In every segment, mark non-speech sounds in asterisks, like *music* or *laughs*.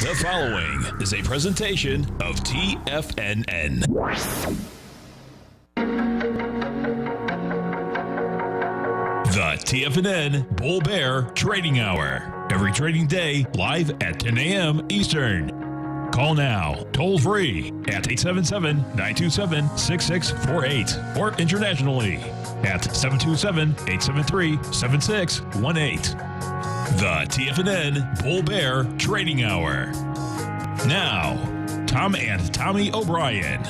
The following is a presentation of TFNN. The TFNN Bull Bear Trading Hour. Every trading day, live at 10 a.m. Eastern. Call now, toll free at 877 927 6648 or internationally at 727 873 7618. The TFNN Bull Bear Trading Hour. Now, Tom and Tommy O'Brien.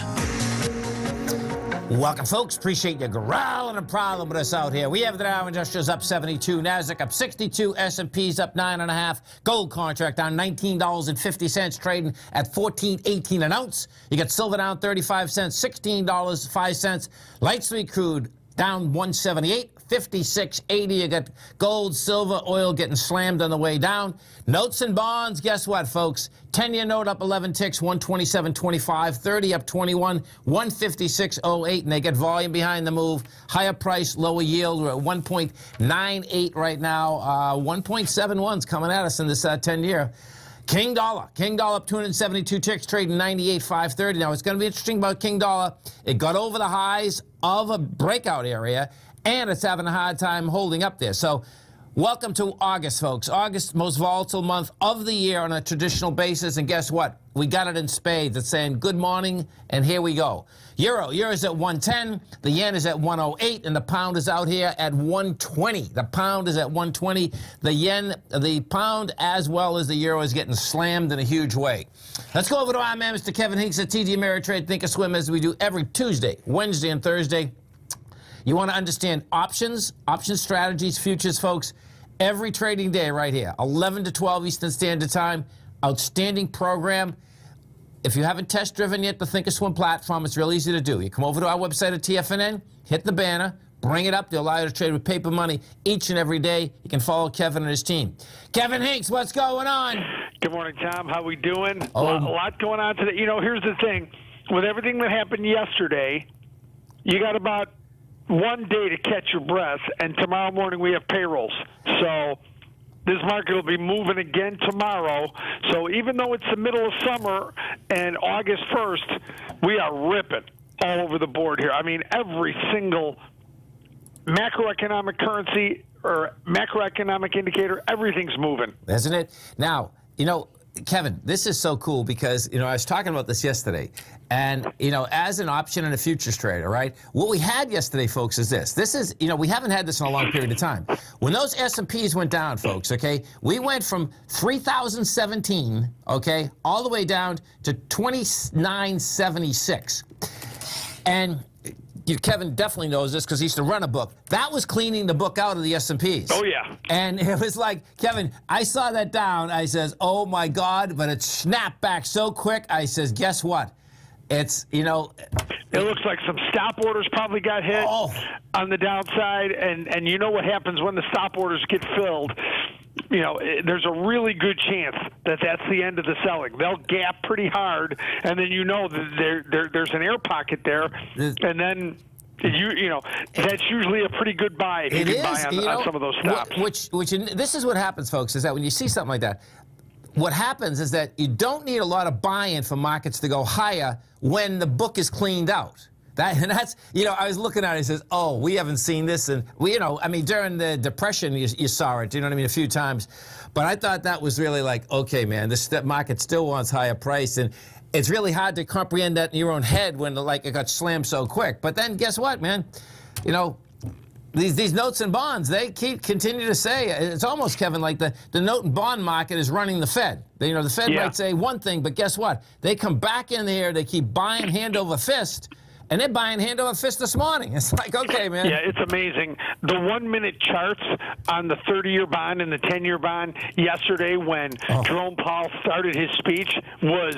Welcome, folks. Appreciate you growling and prowling with us out here. We have the Dow Industrials up 72, Nasdaq up 62, S&P's up nine and a half. Gold contract down $19.50, trading at 14.18 an ounce. You got silver down 35 cents, $16.05. Light sweet crude down 178 56.80 you got gold silver oil getting slammed on the way down notes and bonds guess what folks 10 year note up 11 ticks 127.25 30 up 21 156.08 and they get volume behind the move higher price lower yield we're at 1.98 right now uh, 1.71's coming at us in this uh, 10 year King Dollar. King Dollar up 272 ticks, trading 98, 530. Now, it's going to be interesting about King Dollar. It got over the highs of a breakout area, and it's having a hard time holding up there. So, welcome to August, folks. August, most volatile month of the year on a traditional basis. And guess what? We got it in spades. It's saying good morning, and here we go. Euro, euro is at 110, the yen is at 108, and the pound is out here at 120. The pound is at 120. The yen, the pound, as well as the euro, is getting slammed in a huge way. Let's go over to our man, Mr. Kevin Hincks at TD Ameritrade Thinkorswim, as we do every Tuesday, Wednesday, and Thursday. You want to understand options, option strategies, futures, folks, every trading day right here, 11 to 12 Eastern Standard Time. Outstanding program. If you haven't test driven yet the Thinkorswim platform, it's real easy to do. You come over to our website at TFNN, hit the banner, bring it up. They'll allow you to trade with paper money each and every day. You can follow Kevin and his team. Kevin Hincks, what's going on? Good morning, Tom. How we doing? Oh. A, lot, a lot going on today. You know, here's the thing. With everything that happened yesterday, you got about one day to catch your breath, and tomorrow morning we have payrolls. So this market will be moving again tomorrow. So even though it's the middle of summer and August 1st, we are ripping all over the board here. I mean, every single macroeconomic currency or macroeconomic indicator, everything's moving. Isn't it? Now, you know, Kevin, this is so cool because, you know, I was talking about this yesterday. And, you know, as an option and a futures trader, right? What we had yesterday, folks, is this. This is, you know, we haven't had this in a long period of time. When those S&Ps went down, folks, okay, we went from 3,017, okay, all the way down to 2976. And you, Kevin definitely knows this because he used to run a book. That was cleaning the book out of the S&Ps. Oh, yeah. And it was like, Kevin, I saw that down. I says, oh my God, but it snapped back so quick. I says, guess what? It's, you know, It looks like some stop orders probably got hit Oh. on the downside, and and you know what happens when the stop orders get filled. You know, eh, there's a really good chance that that's the end of the selling. They'll gap pretty hard, and then you know that there, there there's an air pocket there, and then. You you know that's usually a pretty good buy if you can is, buy on, you on some of those stops. Which, which, this is what happens, folks, is that when you see something like that, what happens is that you don't need a lot of buy-in for markets to go higher when the book is cleaned out. That, and *laughs* that's, you know, I was looking at it and says, oh, we haven't seen this. And, we, you know, I mean, during the Depression, you, you saw it, you know what I mean, a few times. But I thought that was really like, okay, man, this market still wants higher price. And it's really hard to comprehend that in your own head when, like, it got slammed so quick. But then guess what, man? You know, these these notes and bonds, they keep continue to say it's almost Kevin like the, the note and bond market is running the Fed. They, you know, the Fed Yeah. might say one thing, but guess what? They come back in there, they keep buying hand over fist, and they're buying hand over fist this morning. *laughs* It's like, okay, man. Yeah, it's amazing. The one minute charts on the 30 year bond and the 10 year bond yesterday when Oh. Jerome Powell started his speech was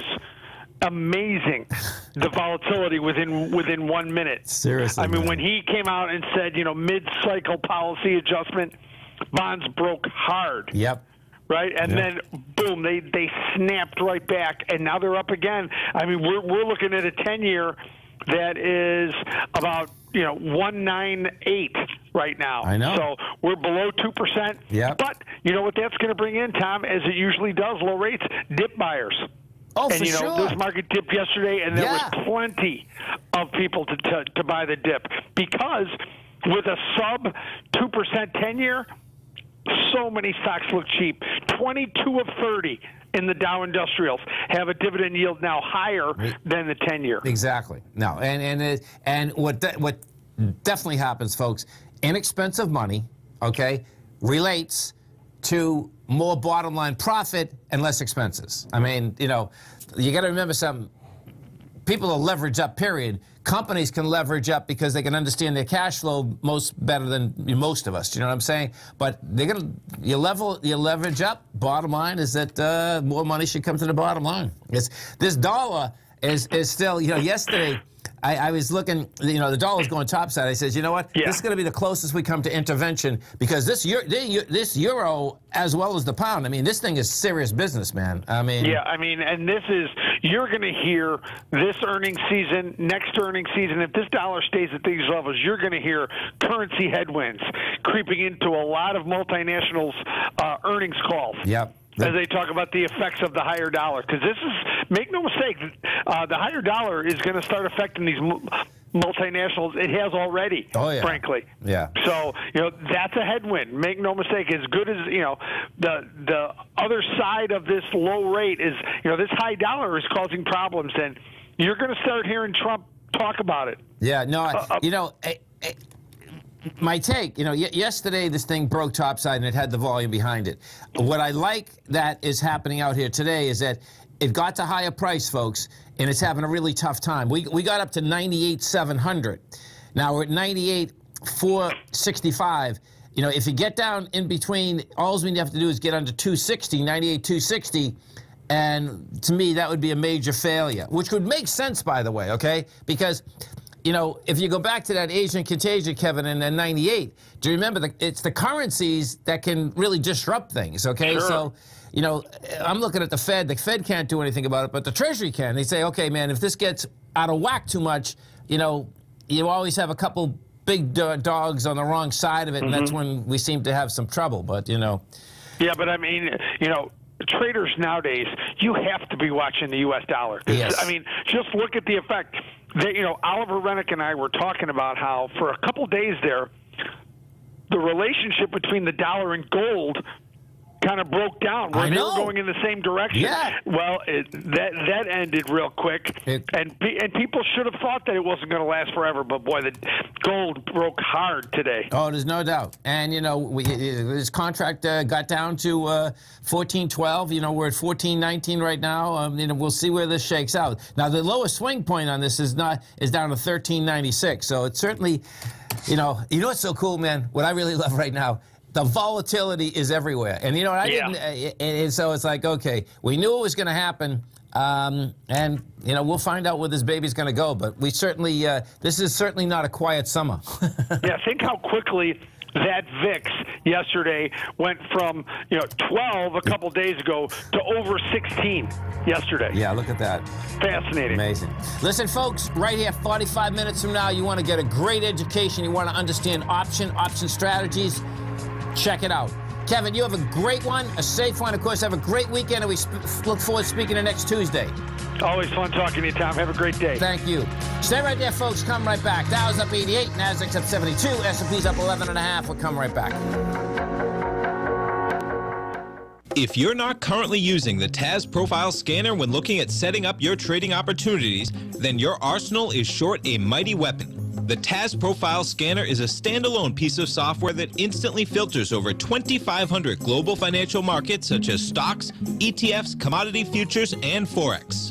amazing. the volatility within within one minute. Seriously, I mean, man. when he came out and said, you know, mid cycle policy adjustment, bonds broke hard Yep. right? And Yeah. then boom, they they snapped right back, and now they're up again. I mean, we're we're looking at a ten year that is about you know one nine eight right now. I know. So we're below two percent. Yeah. But you know what that's going to bring in, Tom, as it usually does, low rates, dip buyers. Oh, and for you know sure. this market dipped yesterday, and there Yeah. was plenty of people to, to to buy the dip because with a sub two percent ten year, so many stocks look cheap. Twenty two of thirty in the Dow Industrials have a dividend yield now higher than the ten year. Exactly. No, and and it, and what de- what definitely happens, folks, inexpensive money, okay, relates to more bottom line profit and less expenses. I mean, you know, you got to remember something. People will leverage up. Period. Companies can leverage up because they can understand their cash flow most better than most of us. You know what I'm saying? But they're gonna you level you leverage up. Bottom line is that uh, more money should come to the bottom line. It's, this dollar is is still you know yesterday. I, I was looking, you know, the dollar's going topside. I says, you know what? Yeah. This is going to be the closest we come to intervention because this euro, this euro, as well as the pound. I mean, this thing is serious business, man. I mean, Yeah, I mean, and this is you're going to hear this earnings season, next earnings season. If this dollar stays at these levels, you're going to hear currency headwinds creeping into a lot of multinationals' uh, earnings calls. Yep. As they talk about the effects of the higher dollar, because this is make no mistake, uh, the higher dollar is going to start affecting these multinationals. It has already, Oh, yeah. frankly. Yeah. So you know that's a headwind. Make no mistake. As good as you know, the the other side of this low rate is you know this high dollar is causing problems, and you're going to start hearing Trump talk about it. Yeah, no, I, uh, you know, eh, eh, my take, you know, yesterday this thing broke topside and it had the volume behind it. What I like that is happening out here today is that it got to higher price, folks, and it's having a really tough time. We, we got up to 98,700. Now we're at 98,465. You know, if you get down in between, all we have to do is get under 260, 98, 260. And to me, that would be a major failure, which would make sense, by the way, okay? Because, you know, if you go back to that Asian contagion, Kevin, in the 98, do you remember the, it's the currencies that can really disrupt things, okay? Sure. So, you know, I'm looking at the Fed. The Fed can't do anything about it, but the Treasury can. They say, okay, man, if this gets out of whack too much, you know, you always have a couple big dogs on the wrong side of it, and that's Mm-hmm. when we seem to have some trouble. But, you know, Yeah, but I mean, you know, traders nowadays, you have to be watching the U.S. dollar. Yes. I mean, just look at the effect. That you know, Oliver Renick and I were talking about how for a couple days there, the relationship between the dollar and gold kind of broke down where I they were going in the same direction. Yeah. Well, it, that that ended real quick, It- and pe- and people should have thought that it wasn't going to last forever. But boy, the gold broke hard today. Oh, there's no doubt. And, you know, we, his contract uh, got down to uh, 14.12. You know, we're at 14.19 right now. Um, you know, we'll see where this shakes out. Now, the lowest swing point on this is not is down to 13.96. So it's certainly, you know, you know what's so cool, man? What I really *laughs* love right now. The volatility is everywhere, and you know what I Yeah. didn't. Uh, and, and so it's like, okay, we knew it was going to happen, um, and you know we'll find out where this baby's going to go. But we certainly, uh, this is certainly not a quiet summer. *laughs* yeah, think how quickly that VIX yesterday went from you know 12 a couple days ago to over 16 yesterday. yeah, look at that. Fascinating. Amazing. Listen, folks, right here, 45 minutes from now, you want to get a great education. You want to understand option, option strategies. Check it out. Kevin, you have a great one, a safe one. Of course, have a great weekend, and we sp- look forward to speaking to next Tuesday. Always fun talking to you, Tom. Have a great day. Thank you. Stay right there, folks. Come right back. Dow's up 88, Nasdaq's up 72, S&P's up 11 and a half. We'll come right back. If you're not currently using the TAS Profile Scanner when looking at setting up your trading opportunities, then your arsenal is short a mighty weapon. The TAS Profile Scanner is a standalone piece of software that instantly filters over 2,500 global financial markets such as stocks, ETFs, commodity futures, and Forex.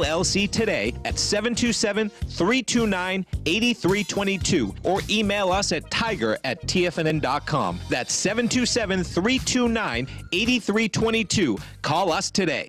LLC today at 727 329 8322 or email us at tiger at tfnn.com. That's 727 329 8322. Call us today.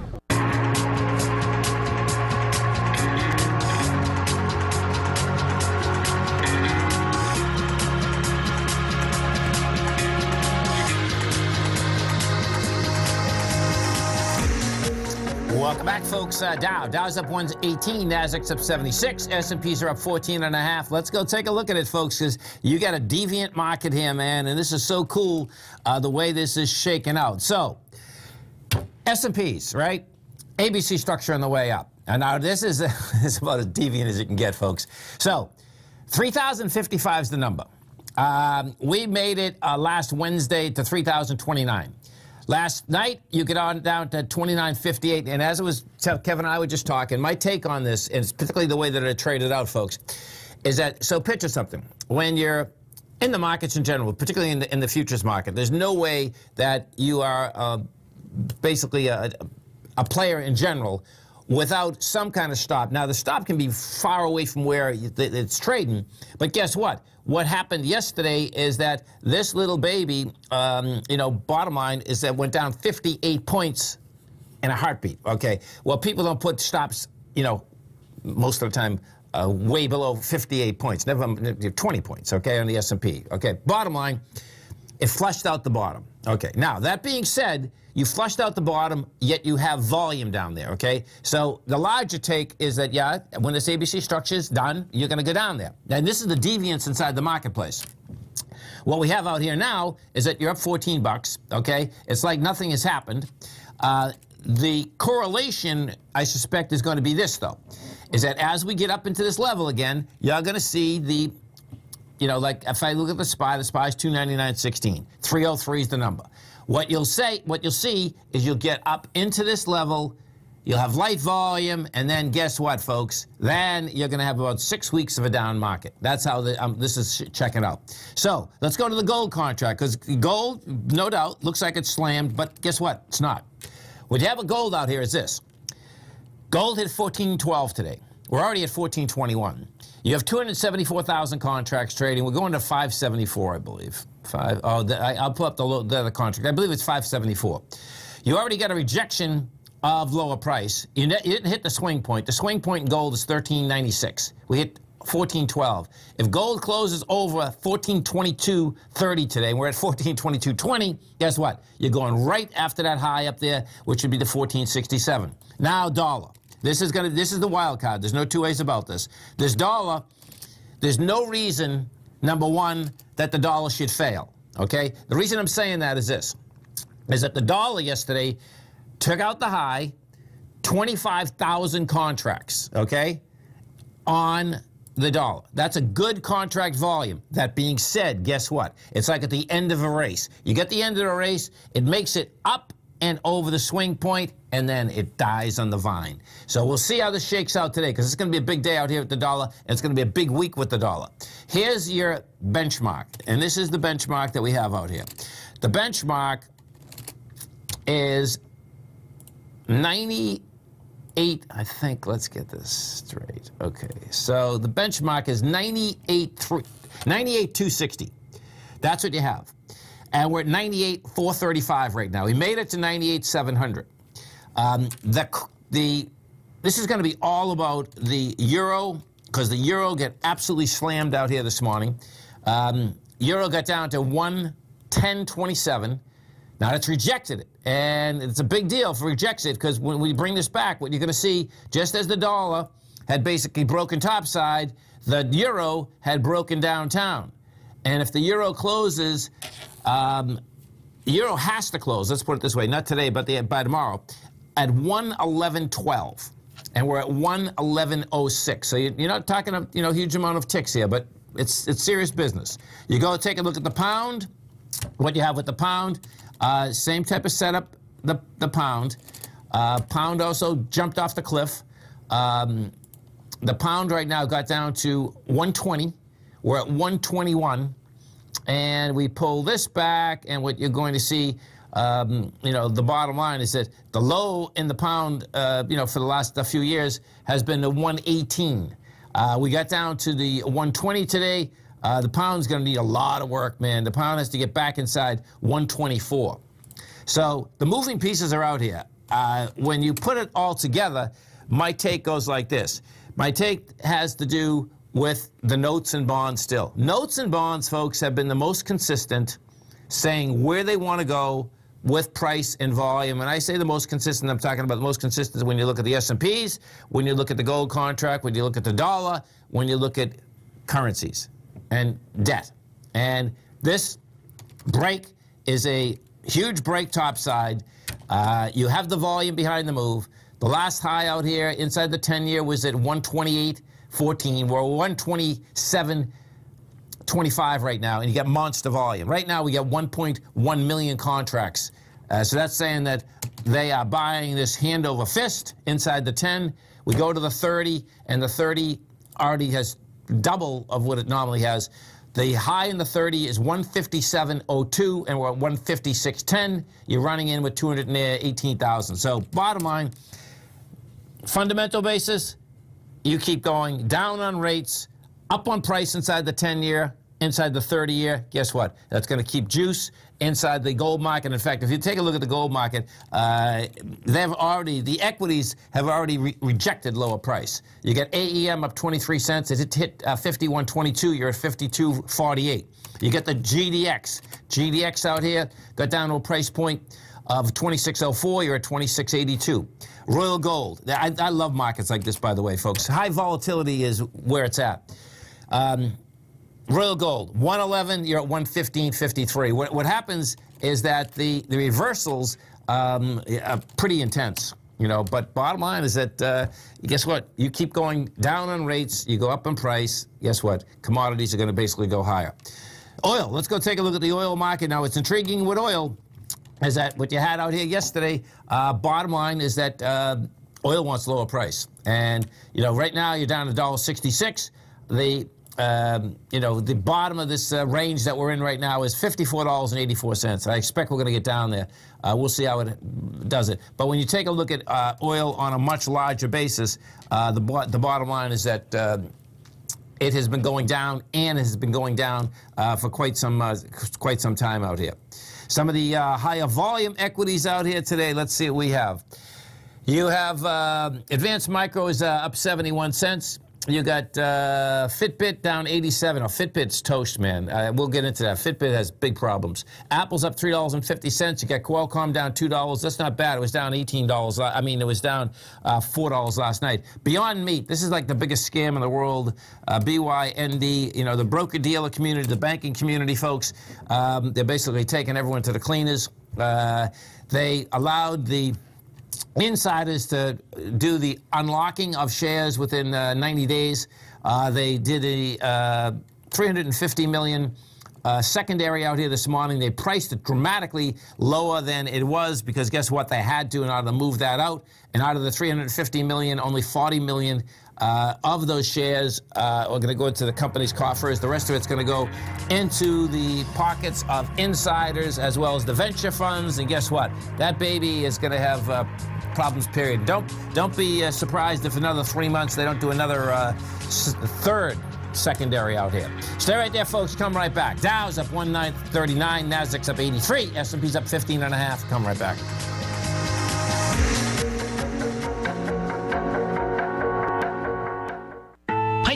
Folks. Uh, Dow. Dow's up 118. Nasdaq's up 76. S&Ps are up 14 and a half. Let's go take a look at it, folks, because you got a deviant market here, man, and this is so cool uh, the way this is shaking out. So, S&Ps, right? ABC structure on the way up. And now this is, *laughs* this is about as deviant as you can get, folks. So, 3,055 is the number. Um, we made it uh, last Wednesday to 3,029. Last night, you get on down to 29.58, and as it was, Kevin and I were just talking, my take on this, and particularly the way that it traded out, folks, is that, so picture something. When you're in the markets in general, particularly in the, in the futures market, there's no way that you are uh, basically a, a player in general without some kind of stop. Now, the stop can be far away from where it's trading, but guess what? What happened yesterday is that this little baby, um, you know, bottom line is that went down 58 points in a heartbeat. Okay. Well, people don't put stops, you know, most of the time uh, way below 58 points, never 20 points. Okay, on the S&P. Okay. Bottom line, it flushed out the bottom. Okay. Now that being said, you flushed out the bottom, yet you have volume down there, okay? So the larger take is that, yeah, when this ABC structure is done, you're going to go down there. And this is the deviance inside the marketplace. What we have out here now is that you're up 14 bucks, okay? It's like nothing has happened. Uh, the correlation, I suspect, is going to be this, though, is that as we get up into this level again, you're going to see the you know, like if I look at the SPY, the SPY is 299.16. 303 is the number. What you'll say, what you'll see is you'll get up into this level, you'll have light volume, and then guess what, folks? Then you're going to have about six weeks of a down market. That's how the, um, this is checking out. So let's go to the gold contract because gold, no doubt, looks like it's slammed, but guess what? It's not. What you have a gold out here is this. Gold hit 1412 today. We're already at 1421. You have 274,000 contracts trading. We're going to 574, I believe. Five. Oh, the, I, will pull up the, the other contract. I believe it's 574. You already got a rejection of lower price. You, didn't hit the swing point. The swing point in gold is 1396. We hit 1412. If gold closes over 1422.30 today, we're at 1422.20, guess what? You're going right after that high up there, which would be the 1467. Now, dollar. This is to. This is the wild card. There's no two ways about this. This dollar. There's no reason, number one, that the dollar should fail. Okay. The reason I'm saying that is this: is that the dollar yesterday took out the high, 25,000 contracts. Okay, on the dollar. That's a good contract volume. That being said, guess what? It's like at the end of a race. You get the end of the race, it makes it up and over the swing point, and then it dies on the vine. So we'll see how this shakes out today, because it's going to be a big day out here with the dollar, and it's going to be a big week with the dollar. Here's your benchmark, and this is the benchmark that we have out here. The benchmark is 98, I think, let's get this straight. Okay, so the benchmark is 98, 260. That's what you have. And we're at 98, 435 right now. We made it to 98, 700. Um, the, the, this is going to be all about the euro, because the euro get absolutely slammed out here this morning. Um, euro got down to 110.27. Now it's rejected it, and it's a big deal for rejects it because when we bring this back, what you're going to see, just as the dollar had basically broken topside, the euro had broken downtown. And if the euro closes, um, euro has to close. Let's put it this way: not today, but the, by tomorrow, at 111.12, and we're at 111.06. So you, are not talking a you know huge amount of ticks here, but it's it's serious business. You go take a look at the pound. What you have with the pound uh, same type of setup, the, the pound. Uh, pound also jumped off the cliff. Um, the pound right now got down to 120. We're at 121. And we pull this back, and what you're going to see, um, you know, the bottom line is that the low in the pound, uh, you know, for the last a few years has been the 118. Uh, we got down to the 120 today. Uh, the pound's going to need a lot of work, man. The pound has to get back inside 124. So the moving pieces are out here. Uh, when you put it all together, my take goes like this. My take has to do with the notes and bonds still. Notes and bonds, folks, have been the most consistent, saying where they want to go with price and volume. And I say the most consistent, I'm talking about the most consistent when you look at the S&Ps, when you look at the gold contract, when you look at the dollar, when you look at currencies and debt. And this break is a huge break topside. Uh, you have the volume behind the move. The last high out here inside the 10 year was at 128.14. We're 127. 25 right now, and you get monster volume. Right now, we get 1.1 million contracts. Uh, so that's saying that they are buying this hand over fist inside the 10. We go to the 30, and the 30 already has double of what it normally has. The high in the 30 is 157.02, and we're at 156.10. You're running in with 218,000. So bottom line, fundamental basis, you keep going down on rates, up on price inside the 10-year, inside the 30 year, guess what? That's going to keep juice inside the gold market. In fact, if you take a look at the gold market, uh, they've already, the equities have already re rejected lower price. You get AEM up 23 cents. As it hit uh, 51.22. You're at 52.48. You get the GDX. GDX out here got down to a price point of 2604. You're at 2682. Royal Gold. I, I love markets like this, by the way, folks. High volatility is where it's at. Um, Royal Gold, 111, you're at 115.53. What, what happens is that the, the reversals um, are pretty intense, you know, but bottom line is that, uh, guess what? You keep going down on rates, you go up in price, guess what? Commodities are going to basically go higher. Oil, let's go take a look at the oil market. Now, it's intriguing with oil is that what you had out here yesterday, uh, bottom line is that uh, oil wants lower price. And, you know, right now you're down to $1.66. The um, you know, the bottom of this uh, range that we're in right now is $54.84. I expect we're going to get down there. Uh, we'll see how it does it. But when you take a look at uh, oil on a much larger basis, uh, the, the bottom line is that it has been going down and has been going down for quite some, quite some time out here. Some of the uh, higher volume equities out here today, let's see what we have. You have uh, Advanced Micro is uh, up 71 cents. You got uh, Fitbit down 87. Oh, Fitbit's toast, man. Uh, we'll get into that. Fitbit has big problems. Apple's up $3.50. You got Qualcomm down $2. That's not bad. It was down $18. I mean, it was down uh, $4 last night. Beyond Meat, this is like the biggest scam in the world. Uh, BYND, you know, the broker dealer community, the banking community folks, um, they're basically taking everyone to the cleaners. Uh, they allowed the insiders to do the unlocking of shares within uh, 90 days. Uh, they did a uh, 350 million. Uh, secondary out here this morning. They priced it dramatically lower than it was because guess what? They had to in order to move that out. And out of the 350 million, only 40 million uh, of those shares uh, are going to go into the company's coffers. The rest of it's going to go into the pockets of insiders as well as the venture funds. And guess what? That baby is going to have problems. Period. Don't don't be uh, surprised if another three months they don't do another uh, third secondary out here. Stay right there, folks. Come right back. Dow's up 1939, Nasdaq's up 83, S&P's up 15 and a half. Come right back.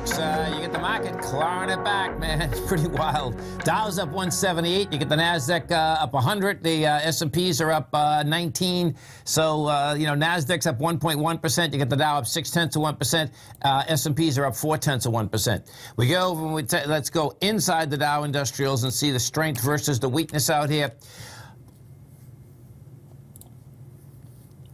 folks. Uh, you get the market clawing it back, man. *laughs* It's pretty wild. Dow's up 178. You get the Nasdaq uh, up 100. The uh, S&Ps are up uh, 19. So uh, you know Nasdaq's up 1.1 percent. You get the Dow up six tenths of one percent. Uh, S&Ps are up four tenths of one percent. We go let's go inside the Dow Industrials and see the strength versus the weakness out here.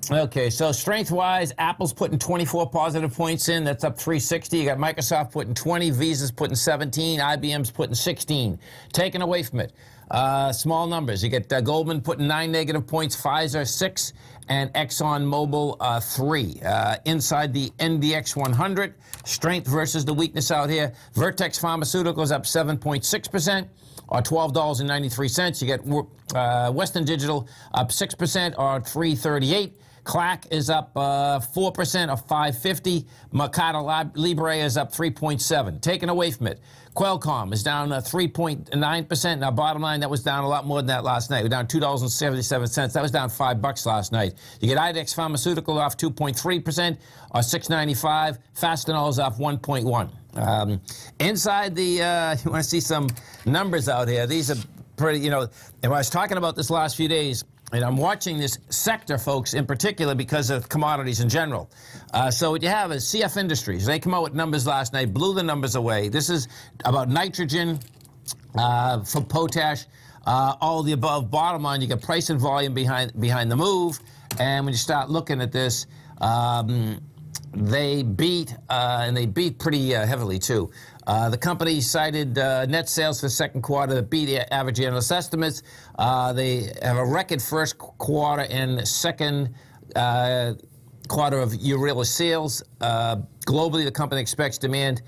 Okay, so strength-wise, Apple's putting 24 positive points in. That's up 360. You got Microsoft putting 20, Visa's putting 17, IBM's putting 16. Taken away from it, uh, small numbers. You get uh, Goldman putting nine negative points, Pfizer six, and ExxonMobil uh, three. Uh, inside the NDX 100, strength versus the weakness out here. Vertex Pharmaceuticals up 7.6 percent or $12.93. You get uh, Western Digital up 6% or 338. KLAC is up uh, 4% of 550. Mercado Libre is up 3.7. Taken away from it. Qualcomm is down 3.9%. Uh, now, bottom line, that was down a lot more than that last night. We're down $2.77. That was down 5 bucks last night. You get IDEX Pharmaceutical off 2.3% or 695. Fastenal is off 1.1. Um, inside the, uh, *laughs* you want to see some numbers out here. These are pretty, you know, and I was talking about this last few days, and I'm watching this sector, folks, in particular because of commodities in general. Uh, so what you have is CF Industries. They come out with numbers last night, blew the numbers away. This is about nitrogen uh, for potash, uh, all the above. Bottom line, you get price and volume behind behind the move. And when you start looking at this, um, they beat, uh, and they beat pretty uh, heavily too. Uh, the company cited uh, net sales for the second quarter that beat average analyst estimates. Uh, they have a record first quarter and second uh, quarter of urea sales. Uh, globally, the company expects demand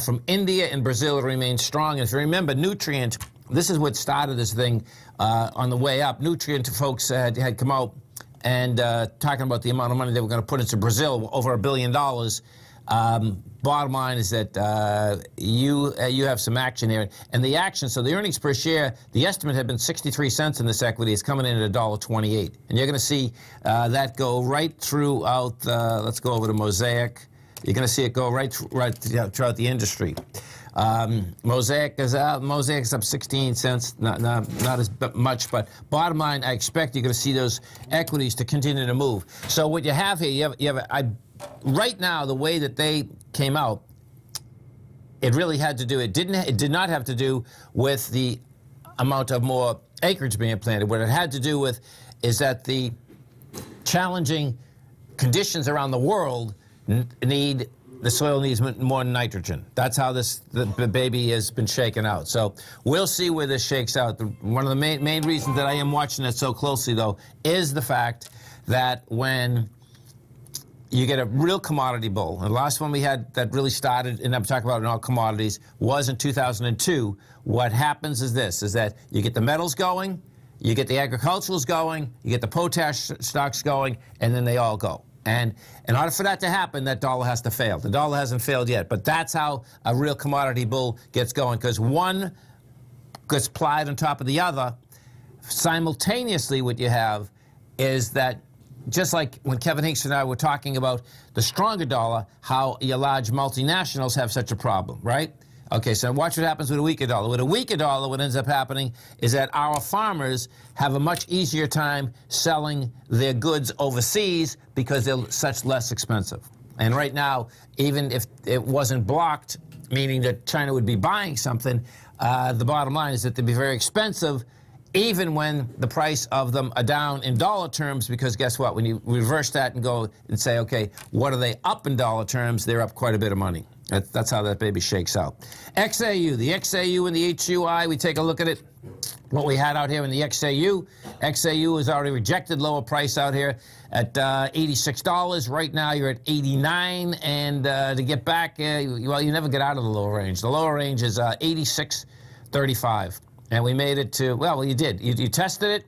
from India and Brazil to remain strong. And if you remember, Nutrien, this is what started this thing on the way up. Nutrien folks had, had come out and talking about the amount of money they were going to put into Brazil, over a billion dollars. Um, bottom line is that uh, you uh, you have some action here, and the action. So the earnings per share, the estimate had been 63 cents in this equity. It's coming in at $1.28, and you're going to see uh, that go right throughout. Uh, let's go over to Mosaic. You're going to see it go right right throughout the industry. Um, Mosaic is out. Mosaic's up 16 cents, not, not, not as much, but bottom line, I expect you're going to see those equities to continue to move. So what you have here, you have, you have I right now, the way that they came out, it really had to do. It didn't. It did not have to do with the amount of more acreage being planted. What it had to do with is that the challenging conditions around the world need the soil needs more nitrogen. That's how this the, the, baby has been shaken out. So we'll see where this shakes out. The, one of the main main reasons that I am watching it so closely, though, is the fact that when you get a real commodity bull. And the last one we had that really started, and I'm talking about in all commodities, was in 2002. What happens is this, is that you get the metals going, you get the agriculturals going, you get the potash stocks going, and then they all go. And in order for that to happen, that dollar has to fail. The dollar hasn't failed yet, but that's how a real commodity bull gets going, because one gets plied on top of the other. Simultaneously, what you have is that just like when Kevin Hincks and I were talking about the stronger dollar, how your large multinationals have such a problem, right? Okay, so watch what happens with a weaker dollar. With a weaker dollar, what ends up happening is that our farmers have a much easier time selling their goods overseas because they're such less expensive. And right now, even if it wasn't blocked, meaning that China would be buying something, uh, the bottom line is that they'd be very expensive even when the price of them are down in dollar terms, because guess what? When you reverse that and go and say, okay, what are they up in dollar terms? They're up quite a bit of money. That's how that baby shakes out. XAU, the XAU and the HUI, we take a look at it. What we had out here in the XAU. XAU has already rejected lower price out here at uh, $86. Right now you're at 89 and uh, to get back, uh, well, you never get out of the lower range. The lower range is uh, 86.35. And we made it to, well, you did. You, you tested it,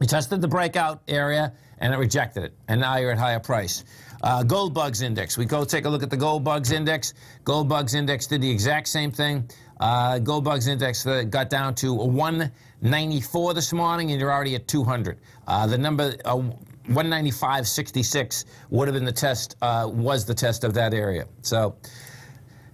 you tested the breakout area, and it rejected it. And now you're at higher price. Uh, gold bugs index. We go take a look at the gold bugs index. Gold bugs index did the exact same thing. Uh, gold bugs index uh, got down to 194 this morning, and you're already at 200. Uh, the number uh, 195.66 would have been the test, uh, was the test of that area. So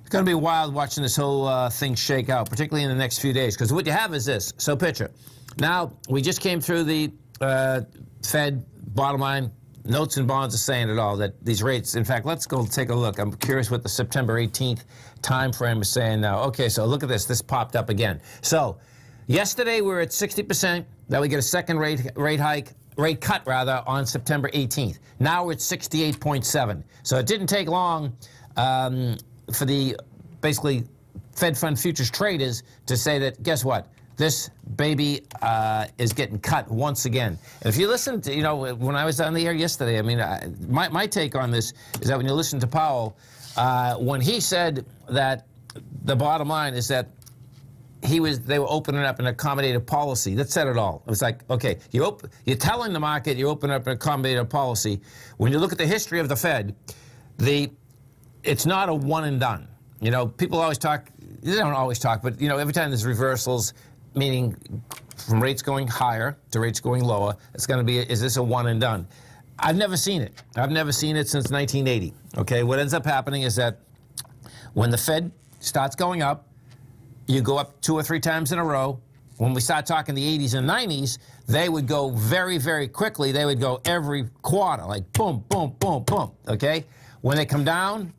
It's going to be wild watching this whole uh, thing shake out, particularly in the next few days. Because what you have is this. So picture. Now, we just came through the uh, Fed bottom line. Notes and bonds are saying it all, that these rates, in fact, let's go take a look. I'm curious what the September 18th time frame is saying now. Okay, so look at this. This popped up again. So yesterday we were at 60%. That we get a second rate, rate hike rate cut rather on September 18th. Now we're at 68.7. So it didn't take long um, for the basically Fed fund futures traders to say that guess what? This baby uh, is getting cut once again. And if you listen to, you know, when I was on the air yesterday, I mean, I, my, my take on this is that when you listen to Powell, uh, when he said that the bottom line is that he was they were opening up an accommodative policy that said it all it was like okay you op- you're telling the market you open up an accommodative policy when you look at the history of the fed the it's not a one and done you know people always talk they don't always talk but you know every time there's reversals meaning from rates going higher to rates going lower it's going to be is this a one and done i've never seen it i've never seen it since 1980 okay what ends up happening is that when the fed starts going up you go up two or three times in a row. When we start talking the 80s and 90s, they would go very, very quickly. They would go every quarter, like boom, boom, boom, boom. Okay? When they come down,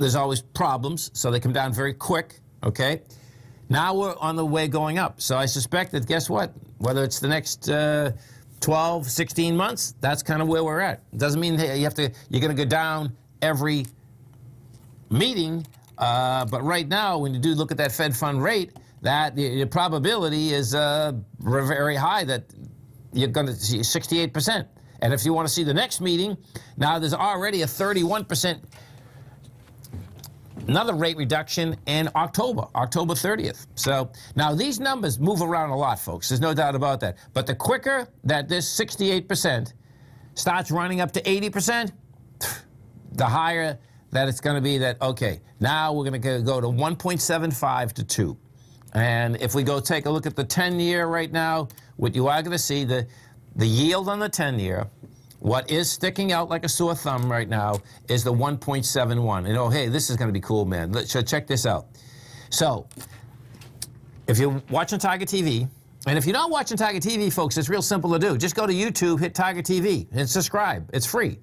there's always problems, so they come down very quick. Okay? Now we're on the way going up. So I suspect that, guess what? Whether it's the next uh, 12, 16 months, that's kind of where we're at. It doesn't mean you have to, you're going to go down every meeting uh, but right now, when you do look at that Fed fund rate, that the, the probability is uh, very high that you're going to see 68%. And if you want to see the next meeting, now there's already a 31% another rate reduction in October, October 30th. So now these numbers move around a lot, folks. There's no doubt about that. But the quicker that this 68% starts running up to 80%, *sniffs* the higher that it's going to be that, okay, now we're going to go to 1.75 to 2. And if we go take a look at the 10 year right now, what you are going to see, the, the yield on the 10 year, what is sticking out like a sore thumb right now is the 1.71. And oh, hey, this is going to be cool, man. So check this out. So, if you're watching Tiger TV, and if you're not watching Tiger TV, folks, it's real simple to do. Just go to YouTube, hit Tiger TV, and subscribe. It's free.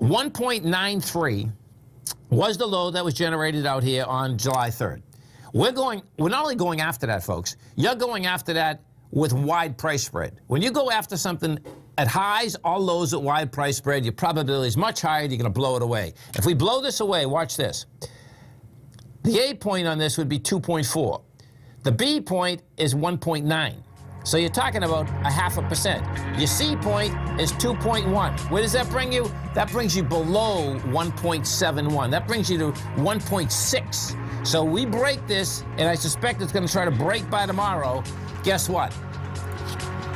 1.93 was the low that was generated out here on July 3rd. We're going, we're not only going after that, folks, you're going after that with wide price spread. When you go after something at highs or lows at wide price spread, your probability is much higher, you're going to blow it away. If we blow this away, watch this. The A point on this would be 2.4. The B point is 1.9. So you're talking about a half a percent. Your C point is 2.1. Where does that bring you? That brings you below 1.71. That brings you to 1.6. So we break this, and I suspect it's going to try to break by tomorrow. Guess what?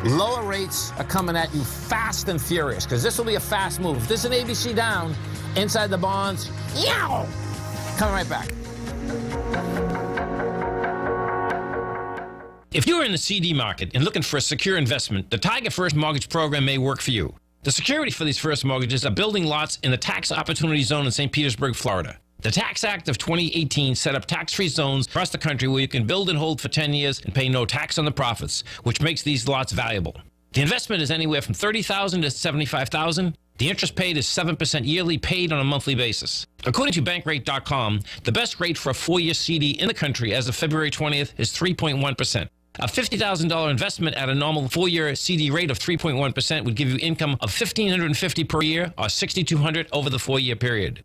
Lower rates are coming at you fast and furious because this will be a fast move. If this is an ABC down inside the bonds, yow, coming right back. If you're in the CD market and looking for a secure investment, the Tiger First Mortgage Program may work for you. The security for these first mortgages are building lots in the tax opportunity zone in St. Petersburg, Florida. The Tax Act of 2018 set up tax free zones across the country where you can build and hold for 10 years and pay no tax on the profits, which makes these lots valuable. The investment is anywhere from 30000 to 75000 The interest paid is 7% yearly, paid on a monthly basis. According to Bankrate.com, the best rate for a four year CD in the country as of February 20th is 3.1%. A $50,000 investment at a normal four-year CD rate of 3.1% would give you income of 1,550 per year or 6,200 over the four-year period.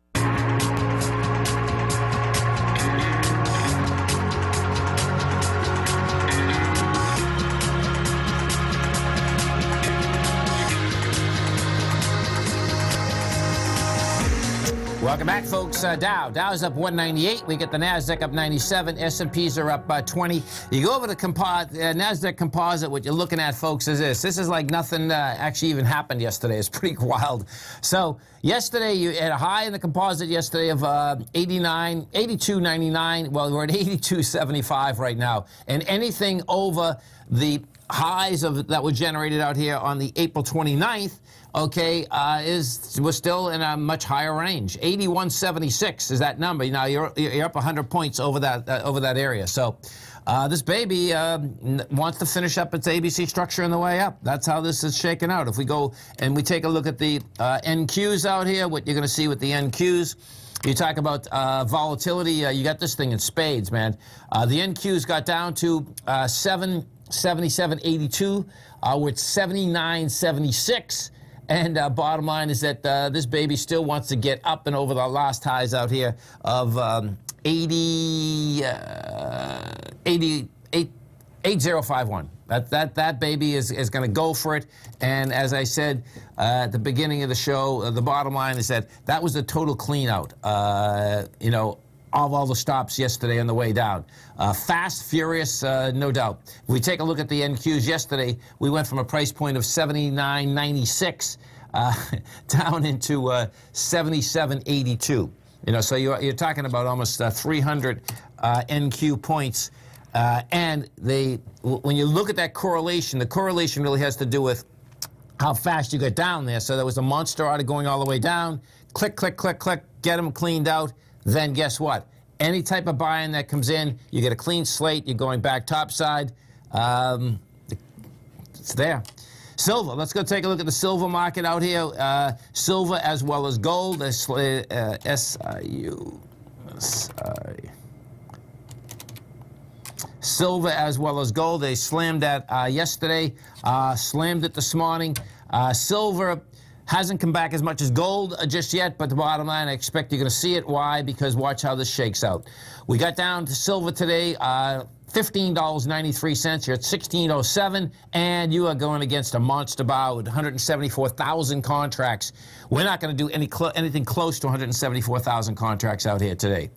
Welcome back, folks. Uh, Dow. Dow's up 198. We get the Nasdaq up 97. S&Ps are up uh, 20. You go over to compo- uh, Nasdaq Composite. What you're looking at, folks, is this. This is like nothing uh, actually even happened yesterday. It's *laughs* pretty wild. So yesterday you had a high in the composite yesterday of uh, 89, 82.99. Well, we're at *laughs* 82.75 right now, and anything over the highs of that were generated out here on the April 29th okay, uh, is was still in a much higher range. 8176 is that number. Now you're you're up 100 points over that uh, over that area. So. Uh, this baby uh, wants to finish up its ABC structure on the way up. That's how this is shaken out. If we go and we take a look at the uh, NQs out here, what you're going to see with the NQs, you talk about uh, volatility. Uh, you got this thing in spades, man. Uh, the NQs got down to uh, 777.82. Uh, we're at 79.76. And uh, bottom line is that uh, this baby still wants to get up and over the last highs out here of um, 80, uh, 80, 8, 8051. That, that, that baby is, is going to go for it. And as I said uh, at the beginning of the show, uh, the bottom line is that that was a total clean out. Uh, you know, of all the stops yesterday on the way down. Uh, fast, furious, uh, no doubt. If we take a look at the NQs yesterday, we went from a price point of 79.96 uh, *laughs* down into uh, 77.82. You know, so you're, you're talking about almost uh, 300 uh, NQ points. and they, when you look at that correlation, the correlation really has to do with how fast you get down there. So there was a monster order going all the way down. Click, click, click, click, get them cleaned out then guess what? Any type of buy-in that comes in, you get a clean slate, you're going back topside. Um, it's there. Silver. Let's go take a look at the silver market out here. Uh, silver as well as gold. Uh, SIU. Silver as well as gold. They slammed that uh, yesterday, uh, slammed it this morning. Uh, silver Hasn't come back as much as gold uh, just yet, but the bottom line, I expect you're going to see it. Why? Because watch how this shakes out. We got down to silver today. Uh, $15.93. You're at 1607 and you are going against a monster bow with 174,000 contracts. We're not going to do any cl anything close to 174,000 contracts out here today.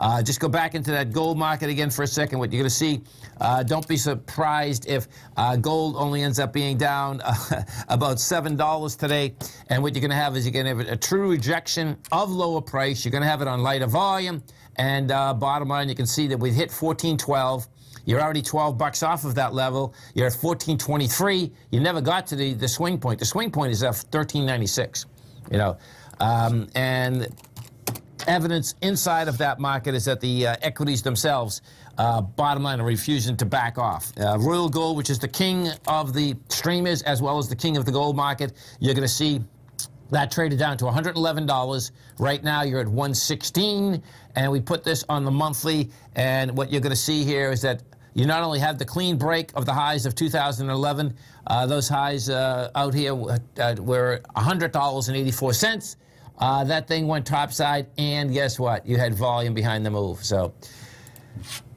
Uh, just go back into that gold market again for a second. What you're going to see, uh, don't be surprised if uh, gold only ends up being down *laughs* uh, about $7 today. And what you're going to have is you're going to have a true rejection of lower price. You're going to have it on lighter volume. And uh, bottom line, you can see that we've hit 1412. You're already 12 bucks off of that level. You're at 1423. You never got to the, the swing point. The swing point is at 1396. You know, um, and evidence inside of that market is that the uh, equities themselves, uh, bottom line, are refusing to back off. Uh, Royal Gold, which is the king of the streamers as well as the king of the gold market, you're going to see that traded down to $111. Right now, you're at 116, and we put this on the monthly. And what you're going to see here is that you not only have the clean break of the highs of 2011, uh, those highs uh, out here uh, were $100.84. Uh, that thing went topside, and guess what? You had volume behind the move. So,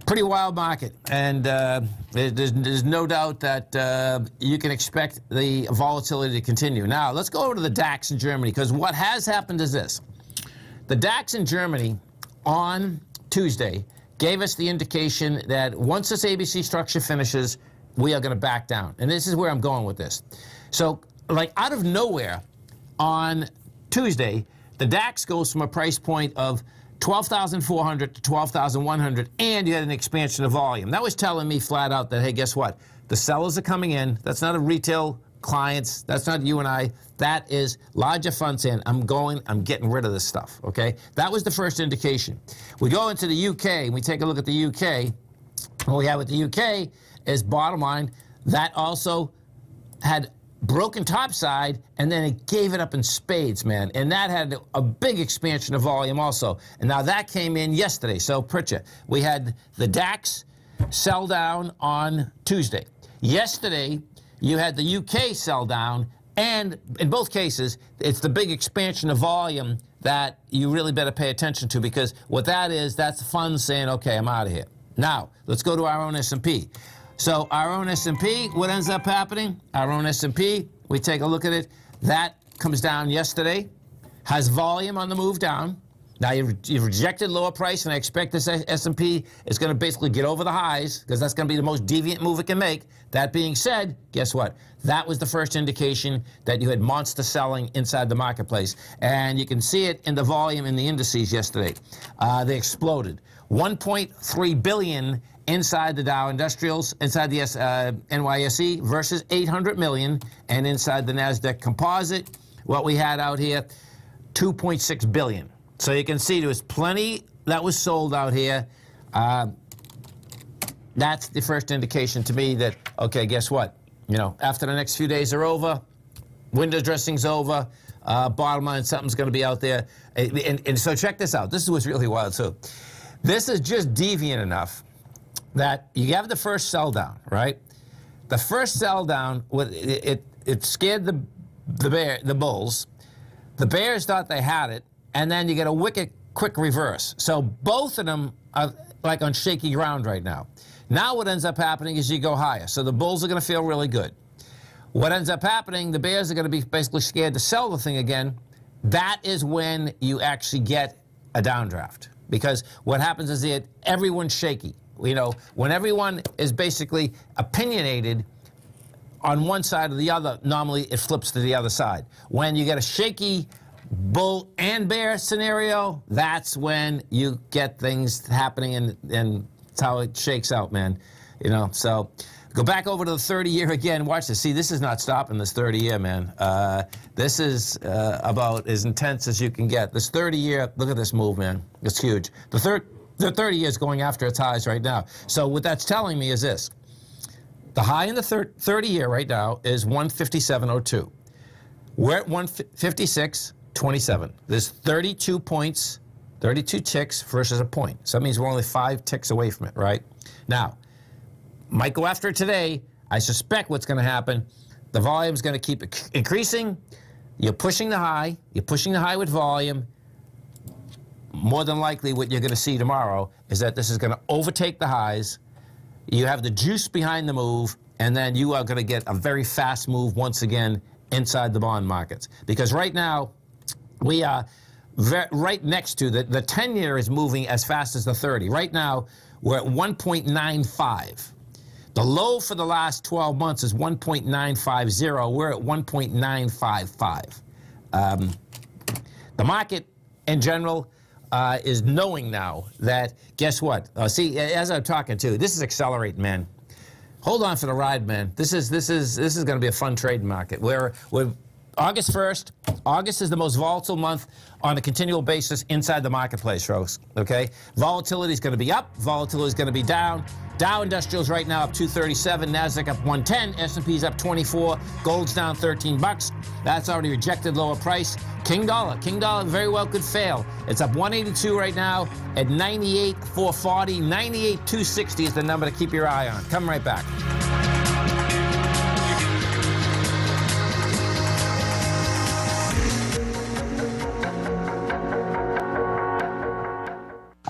pretty wild market, and uh, there's, there's, no doubt that uh, you can expect the volatility to continue. Now, let's go over to the DAX in Germany, because what has happened is this. The DAX in Germany on Tuesday gave us the indication that once this ABC structure finishes, we are going to back down. And this is where I'm going with this. So, like out of nowhere on Tuesday, the DAX goes from a price point of 12,400 to 12,100, and you had an expansion of volume. That was telling me flat out that, hey, guess what? The sellers are coming in. That's not a retail clients. That's not you and I. That is larger funds in. I'm going, I'm getting rid of this stuff, okay? That was the first indication. We go into the UK, and we take a look at the UK. What we have with the UK is bottom line, that also had broken topside, and then it gave it up in spades, man. And that had a big expansion of volume also. And now that came in yesterday. So, Pritchard, we had the DAX sell down on Tuesday. Yesterday, you had the UK sell down, and in both cases, it's the big expansion of volume that you really better pay attention to because what that is, that's the funds saying, okay, I'm out of here. Now, let's go to our own S&P. So our own S&P, what ends up happening? Our own S&P, we take a look at it. That comes down yesterday, has volume on the move down. Now you've, you've rejected lower price, and I expect this S&P is going to basically get over the highs because that's going to be the most deviant move it can make. That being said, guess what? That was the first indication that you had monster selling inside the marketplace, and you can see it in the volume in the indices yesterday. Uh, they exploded. 1.3 billion inside the Dow Industrials, inside the uh, NYSE versus 800 million, and inside the Nasdaq Composite, what we had out here, 2.6 billion. So you can see there was plenty that was sold out here. Uh, that's the first indication to me that okay, guess what? You know, after the next few days are over, window dressing's over. Uh, bottom line, something's going to be out there. And, and, and so check this out. This is what's really wild too. This is just deviant enough that you have the first sell down, right? The first sell down, it, it, it scared the, the, bear, the bulls. The bears thought they had it, and then you get a wicked quick reverse. So both of them are like on shaky ground right now. Now what ends up happening is you go higher. So the bulls are going to feel really good. What ends up happening, the bears are going to be basically scared to sell the thing again. That is when you actually get a downdraft. Because what happens is that everyone's shaky. You know, when everyone is basically opinionated on one side or the other, normally it flips to the other side. When you get a shaky bull and bear scenario, that's when you get things happening and, and how it shakes out, man. You know, so go back over to the 30 year again. Watch this. See, this is not stopping this 30 year, man. Uh, this is uh, about as intense as you can get. This 30 year, look at this move, man. It's huge. The third the 30 years going after its highs right now. So what that's telling me is this. The high in the 30 year right now is 157.02. We're at 156.27. There's 32 points, 32 ticks versus a point. So that means we're only five ticks away from it, right? Now, might go after it today. I suspect what's going to happen, the volume is going to keep increasing. You're pushing the high. You're pushing the high with volume more than likely what you're going to see tomorrow is that this is going to overtake the highs. You have the juice behind the move, and then you are going to get a very fast move once again inside the bond markets. Because right now, we are right next to the, the 10 year is moving as fast as the 30. Right now, we're at 1.95. The low for the last 12 months is 1.950. We're at 1.955. Um, the market in general uh, is knowing now that guess what? Uh, see, as I'm talking to, this is accelerating, man. Hold on for the ride, man. This is this is this is going to be a fun trading market. Where we're August 1st, August is the most volatile month on a continual basis inside the marketplace, folks. Okay? Volatility is going to be up, volatility is going to be down. Dow Industrials right now up 237, Nasdaq up 110, S&P's up 24, gold's down 13 bucks. That's already rejected lower price. King Dollar, King Dollar very well could fail. It's up 182 right now at 98 440, 98 260 is the number to keep your eye on. Come right back.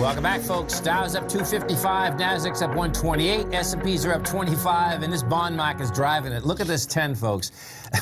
Welcome back, folks. Dow's up 255, Nasdaq's up 128, S&Ps are up 25, and this bond market is driving it. Look at this 10, folks.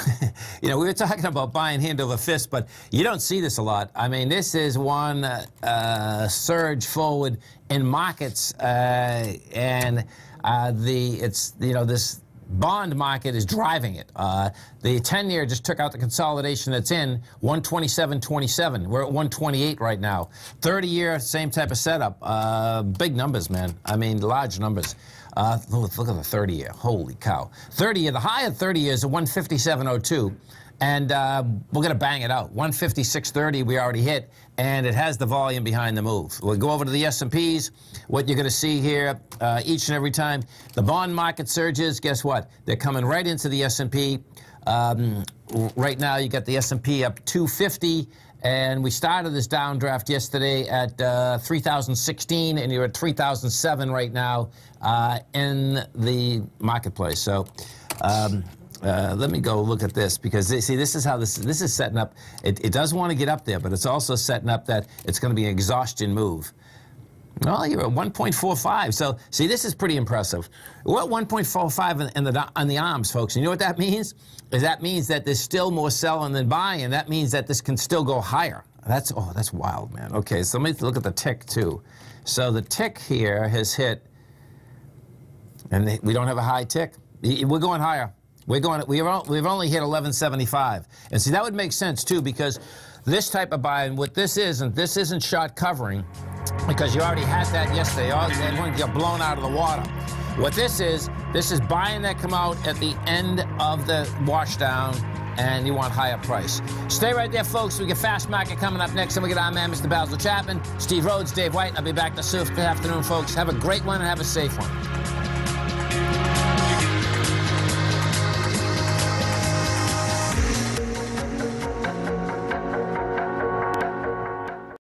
*laughs* you know, we were talking about buying hand over fist, but you don't see this a lot. I mean, this is one uh, surge forward in markets, uh, and uh, the it's you know this bond market is driving it. Uh, the 10 year just took out the consolidation that's in 127.27. We're at 128 right now. 30 year, same type of setup. Uh, big numbers, man. I mean, large numbers. Uh, look, at the 30 year. Holy cow. 30 year, the high of 30 years is 157.02. and uh, we're going to bang it out. 156.30 we already hit, and it has the volume behind the move. We'll go over to the S&Ps. What you're going to see here uh, each and every time the bond market surges, guess what? They're coming right into the S&P. Um, right now, you got the S&P up 250. And we started this downdraft yesterday at uh, 3,016, and you're at 3,007 right now uh, in the marketplace. So um, uh, let me go look at this because see this is how this this is setting up. It, it does want to get up there, but it's also setting up that it's going to be an exhaustion move. Well, you're at 1.45. So, see, this is pretty impressive. We're at 1.45 in, in the, on the arms, folks. And you know what that means? Is that means that there's still more selling than buying, and that means that this can still go higher. That's oh, that's wild, man. Okay, so let me look at the tick too. So the tick here has hit, and we don't have a high tick. We're going higher. We're going. We've we've only hit 1175, and see that would make sense too because this type of buy, and what this isn't, this isn't short covering because you already had that yesterday. Everyone got blown out of the water. What this is, this is buying that come out at the end of the washdown and you want higher price. Stay right there, folks. We get Fast Market coming up next, and we get our man, Mr. Basil Chapman, Steve Rhodes, Dave White. I'll be back this afternoon, folks. Have a great one and have a safe one.